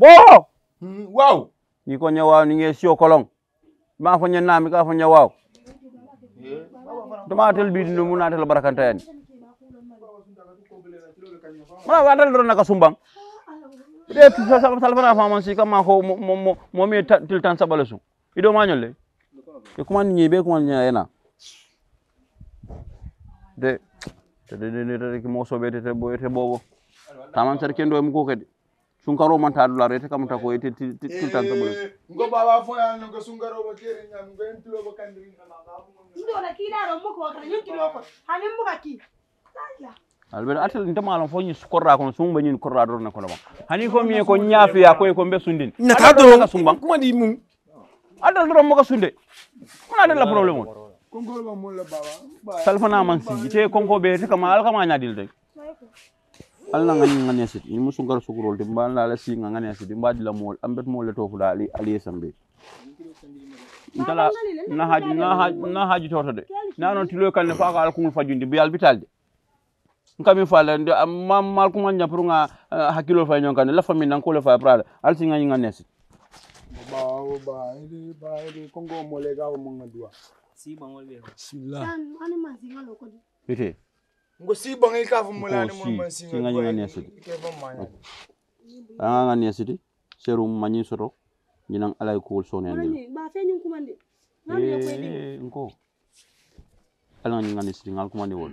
bo waaw ni ko nyawa ni nge sio kolong ma fo nyen mi ka fo nyawa dama tel bi dinu muna tel barakanta yani ma wa dal do naka sumbang de sa sa salfana fa man si kama ko mo mo mo mi til tan sabale su ido ma nyolle e kuma ni be kuma nya yana de de de de de mo so be te bo te bobo taman sar kendo mo ko kadi sunkaro man ta dula rete kam ta ko ete til tan bulu ngo baba fo ya no ko sunkaro ba kere nyam ngo en tulo ba kandiri na na ndona kiɗaɗo moko wakata ñonkilo ko hani muka ki? Albe atel nta malam fo ni korra kono sumba ni korra dor na kono ba hani ko mi ko nyaafiya ko ko be sundin na ta do ka kuma di mum adal do mo ka sunde mona de la problème on kongo ba mo la baba salfana man si ite konko be te kama al kama nyadil de al na ngani ngani sit ni musu ngar sukurol de mbal na la si ngani sit mbadi la mol ambet mol le tofu la ali ali sambe ntala na haji na haji na haji toto de. Na non tilo kan ne fa ka al kumul fajundi bi al bital de. Nkami fala mam mal kuma nya pour nga hakilo fa nyon kan la fami nan ko le fa prala al si ngani ngani sit ba ba ide ba ide kongo mo le ga mo ngadua bismillah tan ani mansiŋalo kodi ite ngo si bangi ka fo mo la ni mo si, man si si nga nyanga ma ya. Anga ngani sit serum manyi soto ñinan alay kuwol sone andil ani ba kumande nko. Ala nga ngani siti ngal kumani wol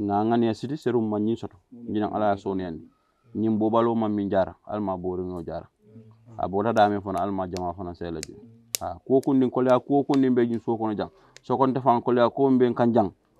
nga ngani siti serum ma ñi soto ñinan ala sone andi ñim bobalo ma min jara alma bori ngo jara a bota dame fona alma jama fona sela ji ha ko kundi ko la ko kundi be jin so kono jang. So kon defan ko la ko be kan jang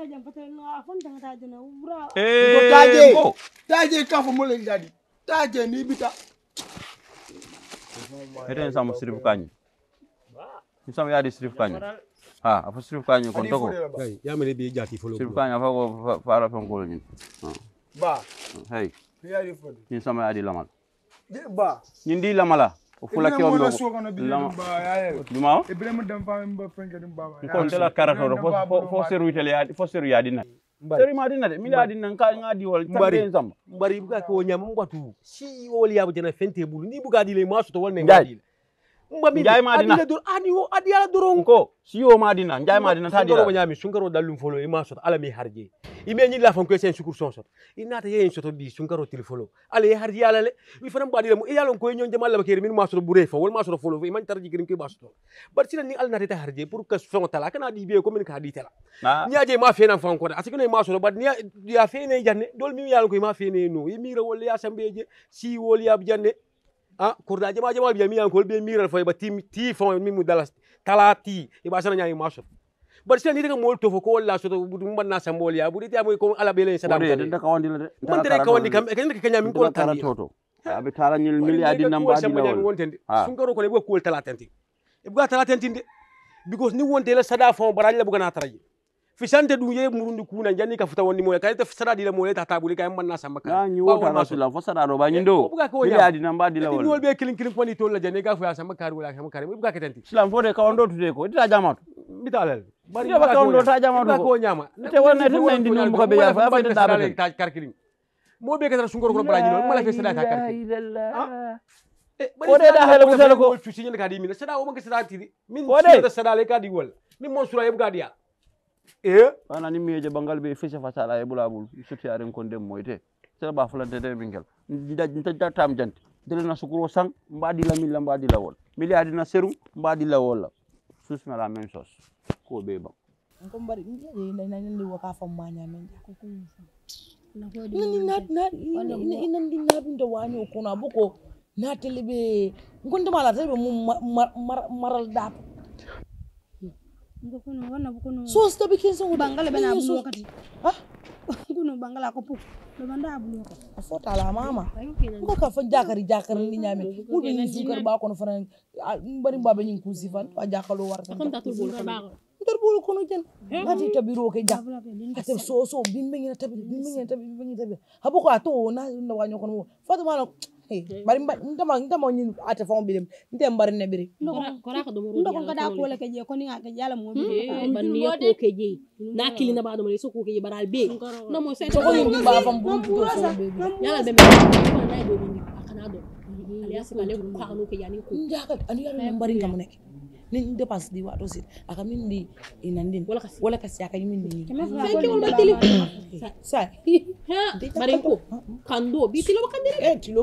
ya jam fatel no a fon tangata dina wura ngo taje taje ka fo mo le gadi taje ni bita ite yin samba sirif yadi sirif kanyi ha afa sirif kanyi kon toko Hey, ya mene bi jati folo sirif kanyi afa ko fa- fara fen ko ni ba. Hey ya yin samba yadi lamal. Ba. Di lamala o fulakeo luma kon tela fo seru itele fo seru yadina seri madina de. Mila adina nka nga diwol mbari. zamba mbari buka ko nyam ngwatu si woli yabu jena fente bulu. Ni buka dile masu to wol ne ngadile mba mi Njai ma dina. adila dur adi o adi ala doron ko siyo madina njay ma dina ta sungaro dina nyami sungaro dalum folo e ma so ala mi harje ime ni la fon ko sen sukur son inata bi til folo. Ala e harje ala le wi fana mbadi le e yalon ko nyon jamal la kere min ma so bure fo wol ma so folo e man tarji girim ko ba so bar sina ni ala ta harje pour que son tala kana di be ko min ka di tala. Na. Ñaaje ma fena fan ko asiko ne ma solo bad ni ya fene janne dol mi yalla ko ma fene no. Yi wol ya sambeje si wol ya janne ah kurda jama jama bi mi yan ko be mira fo ba tim ti fo mi mu dalas talati e ba sana ñayi ma bar sen ni daga mol to fo ko wala so to bu man na sambol ya bu ti amoy ko ala bele sa dam den ka wandi la de man tere ka wandi kam e kan ka nyaami ko tan toto. Abi tara nyil miliadi namba di la sun garo ko le bu ko talatenti e bu talatenti de because ni wonte la sada fo baraj la bu gana taraji fisante du ye murundi kuna janni ka futa wonni moya? Kayta sada di la moya ta tabuli kay man na samba na nyi wota rasula fo sada do ba nyindo. buga ko miliadi namba di la ni be kilin kilin poni to la janni ka fu ya samba kar wala samba kar bu ga ketenti. Islam fo de ka wando tude ko ita jamato mitalal bari Ida baka wando ta jama ba to ko nyama. Ite wonna ite wonna indi non buka be ya, fa fa ite dabate. ta kar kilin mo be ketara sungoro ko baraji no mala fe sada ta kar kilin Ko de da hele musala ko. tu sinyal ka di min sada o man ka sada tiri min Ko de. sada le ka di wol ni mon sura yeb ga dia eh? Wana ni miyeje bangal be fese fasala e bulabul suti aren kon dem moyte sera ba fulante de bingel nda tam janti dele na sukuro sang mbadi la milla mbadi la wol miliadi na seru mbadi la wol la susna la même chose ko be ba ko mbari ina ina ndi waka fam manya men ko ko na ko nani na na ina ina ndi na binda wani ko na boko na telebe ngonde mala telebe mu maral dap so sitabe kenso ngo bangala bena abuloka kati a kuno bangala ko pu do banda abuloka afota la mama. Ko ka fon jakari jakari ni nyame. Ko ni sukar ba ko no fana ah, bari babe nyin kusi fan wa jakalo war ko ta tul bol ko ndor bol ko no jen ngati tabiro ke jak ate so so bimbe ngi tabi bimbe ngi tabi bimbe ngi tabi habo ko ato na na wa nyoko no fatima no bari mba ndama ndama ni ate fon bilim nte mbari ne biri. Ko ko do ndo ko kada ko le ke je ko ni ga ke jala mo bi ban ni ko ke je na kili na ba do mo so ko ke je baral be na mo se to ko ni ba fam bu bu so be yala be me ko na do ni akana do alias ka le ko anu ke yani ko njaka anu yalla mbari ngam nek ni dépense di wato sit. Aka min di inandin wala kasi. wala kasi aka min di fenke wol wala tili. sa ha! Bari ko kando bi tilo ba kandire eh kilo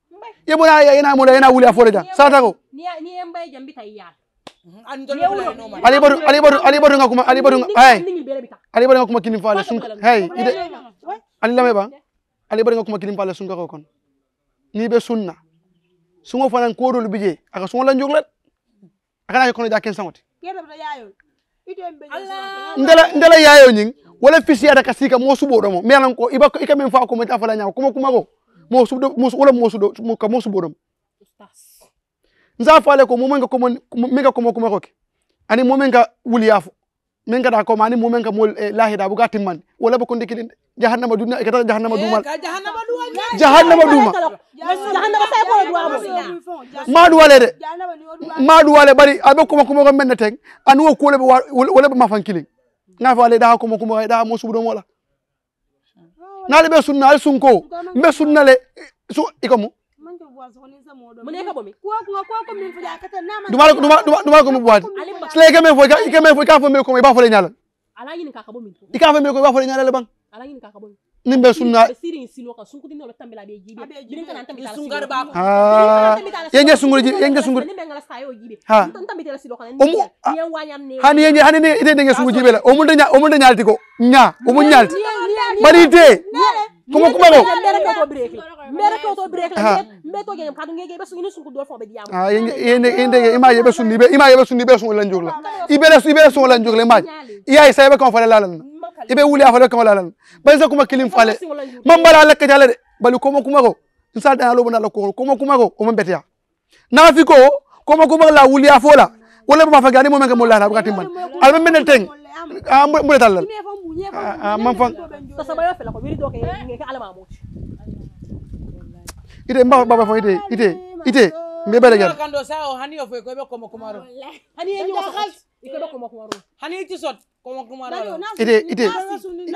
ye bona yana mola yana wuli afore ja sata ko ni ni mbay jambi tay ya ali bodu ali bodu ali bodu ngakuma ali bodu ay ali bodu ngakuma kinim faale sun hey ide ali lame ba? Ali bodu ngakuma kinim faale sun ko kon ni be sunna. Sungo fanan ko dol bije. Aka sungo la njoglet. Aka na ko ni jaken samoti ndela ndela yayo nying. Wala fisi ada kasika mo. Subo domo melan ko ibako ikamen fa ko meta fala nyaa kuma kuma ko. mosuɗo mos wala mosuɗo ka mosuɓoɗom nza fale ko momenga komon menga komo kuma koke ani momenga wuliyafo menga da koma ani momenga mol lahida buga timman wala ba konde kidin jahannama duna e kata jahannama duma jahannama duma jahannama sai ko duwa ma duwa le de ma duwa le bari abe kuma kuma ko menna teng anu ko le wala ba mafankilin nga fale da ko kuma kuma da mosuɗo wala n'ale bɛ sunna ale sunko n bɛ sunna le so i ka mun. dumuni ko mi buwati sila i ka min fɔ i ka min fɔ i k'a fɔ mi kɔmi i b'a fɔ ne ɲɛ la i k'a fɔ mi kɔmi i b'a fɔ ne ɲɛ la le ban. nin bɛ sunna yenye sunguri yenye sunguri ha me i bɛ wuli a fɔlɔ kama la la balisa kuma kelen fɔ ale man bala ala kɛta ale dɛ bali kɔmɔ kuma ko. N sa dan yalo bɛ na la kɔkɔrɔ kɔmɔ kuma ko. O man bɛtɛ yan n'a fi ko. Kɔmɔ kuma la wuli a fɔ la wala b'a fɔ kɛ ani mɔmɛ kɛ mɔlɛ a bɛ ka tɛmɛ ale bɛ ne tɛŋ a n bɛ taa la a man fan. ite n b'a fɔ ite ite ite. N bɛ bɛɛ de kɛ. ikeɗo komakumaro hani itti sot komakumaro ite ite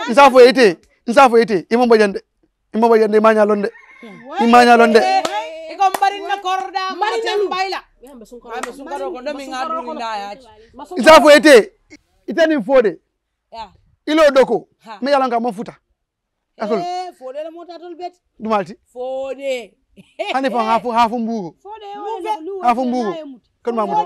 nsa fo ite nsa fo ite. Ima mbaƴande ima mbaƴande ima ñalon de ima ñalon de korda mbarinna mbayla ilo doko mi yalanka futa eh, asol fode le mota tol bet. Dumalti fode. Hani fo eh. hafu hafu mbugo hafu mbugo kon mamudo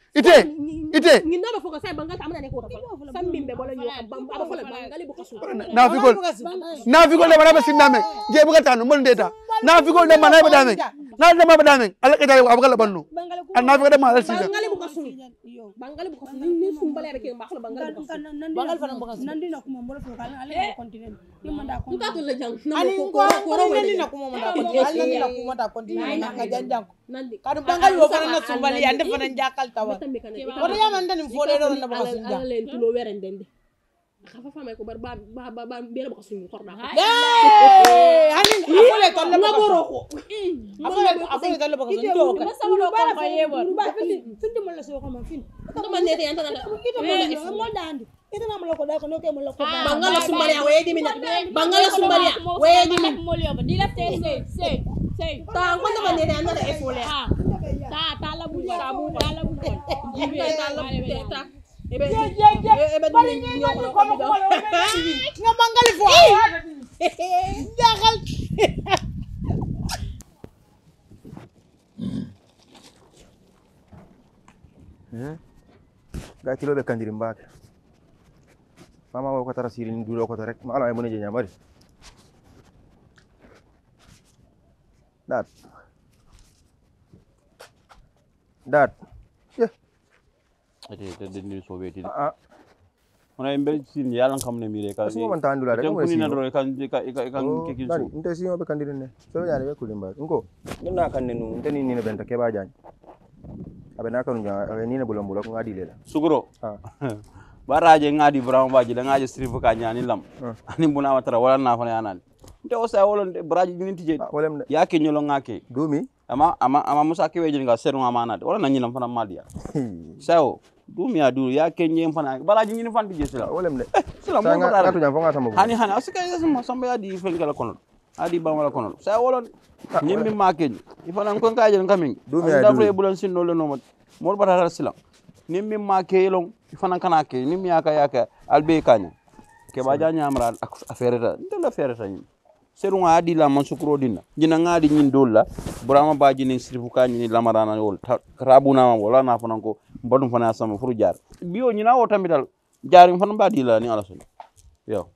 ite ite. nafikol nafikol le bana be sinname je buka tanu mbol ndeta? na fi ko da ma na bada nan na da ma bada nan nanti ka dai abgal banno nanti nanti fi da ma ala sida nanti bu kasu. Bangal bu kasu. Nanti sun bala rake ma khalo nanti bu kasu. Bangal fa bu nanti nandi na kuma mbolo fo nanti ala ko continue. Ni eh? ma da ko ta to la jang? Nanti ko ko ko ro nandi nanti kuma ma da ko ala nanti na kuma ta continue na nanti jan jan kan bangal yo nanti na sun bali ande fa nanti jakal tawa. Ko ya man nanti fo le do na ba nanti ja ala len tulo werende xa fa famay ko bar ba ba ba ba bela baka suñu xorda ko eh hanin afole to la baka ngoro ko afole afole to la baka suñu to ko sa wala ko ko yebor ba fili findi mo la so ko ma fili to ma ne te yanta la ito mo la mo dandi ito na mo la ko da ko no ke mo la ko ba bangala sumbaria we di minat bangala sumbaria we di minat mo le ba di la te se se se ta ko to ma ne te yanta la efole ta ta la bu ta bu ta la bu jibe ta la bu ta nga mangali fo jaxal ga kandiri mbake. Mama o ko tara sirini duuɗo koto rek. Ma ala e mone je ñamari ɗat ɗat ate te dendir so weti a ona embe sin yalan kam ne mire ka simo man ta andulade tem ɗum e kuni na simo dro kan ka ka kan ke kin ɗani so nte simoɓe kandiri ne. So ñaade ɓe kuli mbake nko ɗum na kande nu nte ni nino benta keɓa jañ aɓe na kanu ja aɓe nina bulo mbulo ko ngadi lela. Sugro Ah. baraje ngadi brama baji da ngaje strip ka nyani lam. Ah. ani buna matara wala na fana yanan nte o sa wolon de baraji ni tije a wolem de ya ke nyolo ngake. Dumi? Ama ama ama musa ke wejin ga seru amana wala na nyinam fana madiya sawo dum ya du ya ke nyem fana baraji ni fan tije a sila wolem de sila mo ko dara ngatuñam fo nga tama hani hani asika yesma samba ya di fen kala kono adi ba wala kono sa wolon nyimmi make ifana ko kaje ngamin Dum ya da du. fre bulan sin no le no mo mo bata sila nimmi make long. Ifana kana ke nimmi yaka yaka albe kanya ke ba janya amra affaire ta ndela affaire ta nyim seru nga adi la man sukro dinna jina ngadi nyin dolla burama baji ni sirifu ka ni lamarana wol rabuna ma wala na fana mboɗum fona sama furu jaar biyo ñina o tambital jaarim fana mbaɗila ni ala soni yo.